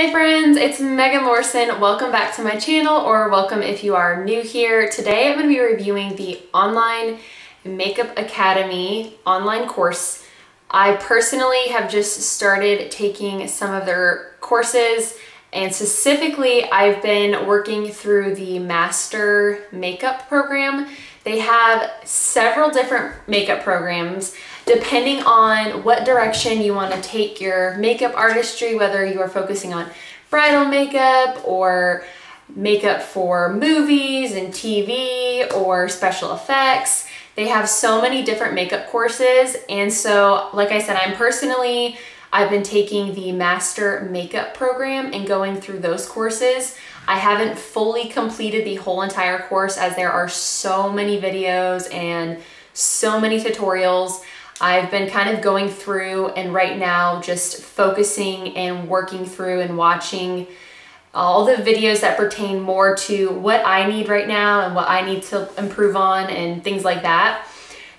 Hey friends, it's Megan Lorson. Welcome back to my channel or welcome if you are new here. Today I'm going to be reviewing the Online Makeup Academy online course. I personally have just started taking some of their courses and specifically I've been working through the Master Makeup Program. They have several different makeup programs depending on what direction you want to take your makeup artistry, whether you are focusing on bridal makeup or makeup for movies and TV or special effects. They have so many different makeup courses. And so, like I said, I'm personally, I've been taking the master makeup program and going through those courses. I haven't fully completed the whole entire course as there are so many videos and so many tutorials. I've been kind of going through and right now just focusing and working through and watching all the videos that pertain more to what I need right now and what I need to improve on and things like that.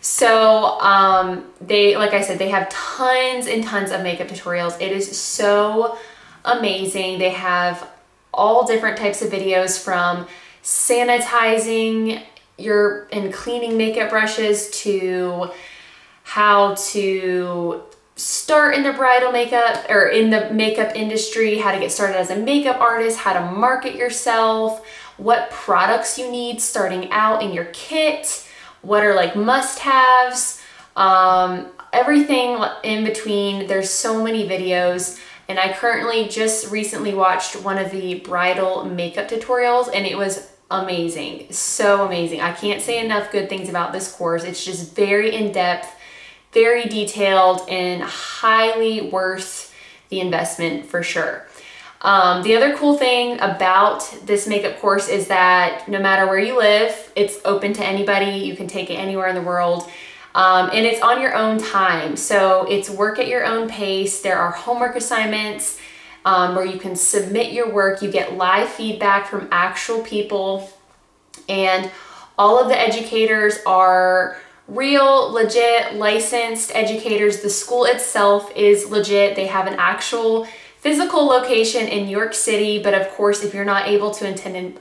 So um, they, like I said, they have tons and tons of makeup tutorials. It is so amazing. They have all different types of videos from sanitizing your and cleaning makeup brushes to how to start in the bridal makeup or in the makeup industry, how to get started as a makeup artist, how to market yourself, what products you need starting out in your kit, what are like must-haves, um, everything in between. There's so many videos and I currently just recently watched one of the bridal makeup tutorials and it was amazing, so amazing. I can't say enough good things about this course. It's just very in-depth very detailed and highly worth the investment for sure. Um, the other cool thing about this makeup course is that no matter where you live, it's open to anybody. You can take it anywhere in the world. Um, and it's on your own time. So it's work at your own pace. There are homework assignments um, where you can submit your work. You get live feedback from actual people. And all of the educators are real, legit, licensed educators. The school itself is legit. They have an actual physical location in New York City, but of course, if you're not able to attend in,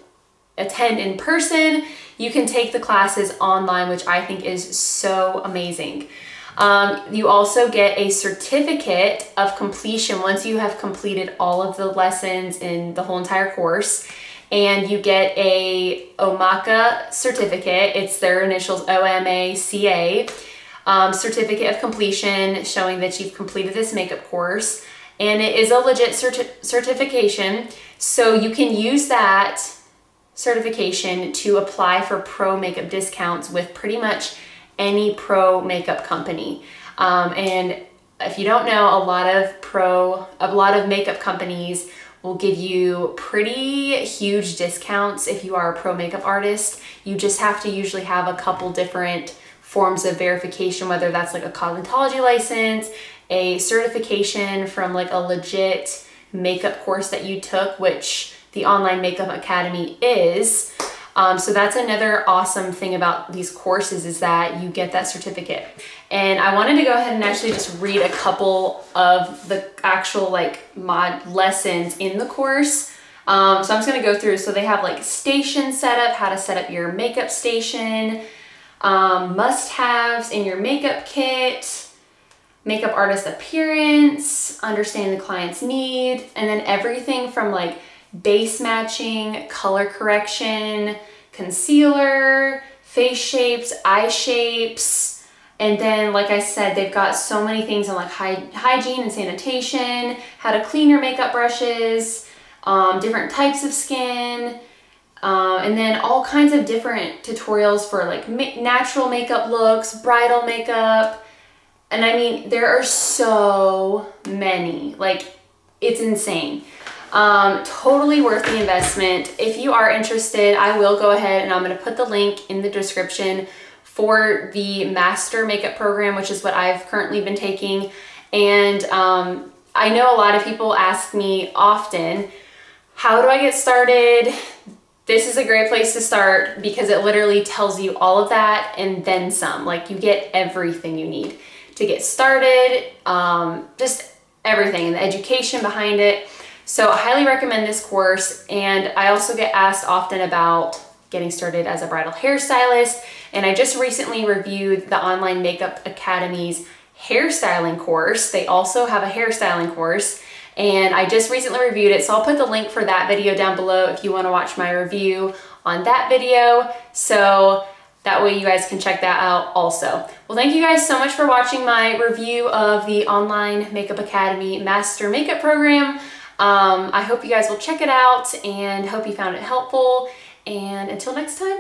attend in person, you can take the classes online, which I think is so amazing. Um, you also get a certificate of completion once you have completed all of the lessons in the whole entire course and you get a OMACA certificate. It's their initials O-M-A-C-A. Um, certificate of completion showing that you've completed this makeup course. And it is a legit certi certification. So you can use that certification to apply for pro makeup discounts with pretty much any pro makeup company. Um, and if you don't know, a lot of pro, a lot of makeup companies will give you pretty huge discounts if you are a pro makeup artist. You just have to usually have a couple different forms of verification, whether that's like a cosmetology license, a certification from like a legit makeup course that you took, which the Online Makeup Academy is. Um, so that's another awesome thing about these courses is that you get that certificate. And I wanted to go ahead and actually just read a couple of the actual like mod lessons in the course. Um, so I'm just gonna go through. So they have like station setup, how to set up your makeup station, um, must-haves in your makeup kit, makeup artist appearance, understanding the client's need, and then everything from like base matching, color correction, concealer, face shapes, eye shapes, and then, like I said, they've got so many things on like hy hygiene and sanitation, how to clean your makeup brushes, um, different types of skin, um, and then all kinds of different tutorials for like ma natural makeup looks, bridal makeup. And I mean, there are so many, like it's insane. Um, totally worth the investment. If you are interested, I will go ahead and I'm gonna put the link in the description for the master makeup program, which is what I've currently been taking. And um, I know a lot of people ask me often, how do I get started? This is a great place to start because it literally tells you all of that and then some. Like you get everything you need to get started, um, just everything and the education behind it. So I highly recommend this course and I also get asked often about getting started as a bridal hairstylist and I just recently reviewed the Online Makeup Academy's hairstyling course. They also have a hairstyling course and I just recently reviewed it so I'll put the link for that video down below if you want to watch my review on that video. So that way you guys can check that out also. Well, thank you guys so much for watching my review of the Online Makeup Academy Master Makeup Program. Um, I hope you guys will check it out and hope you found it helpful. And until next time,